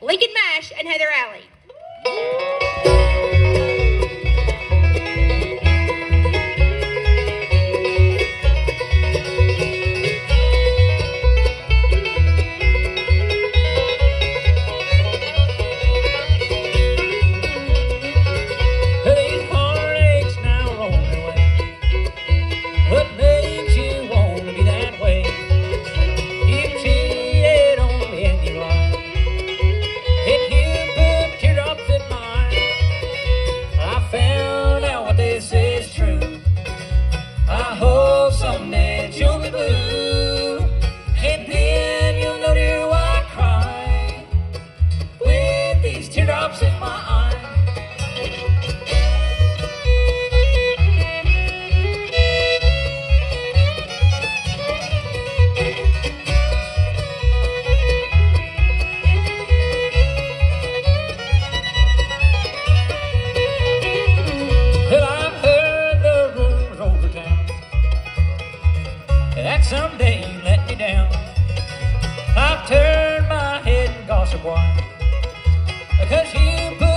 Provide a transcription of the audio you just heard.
Lincoln Mash and Heather Alley. that someday you let me down. I've turned my head and gossip one, cause you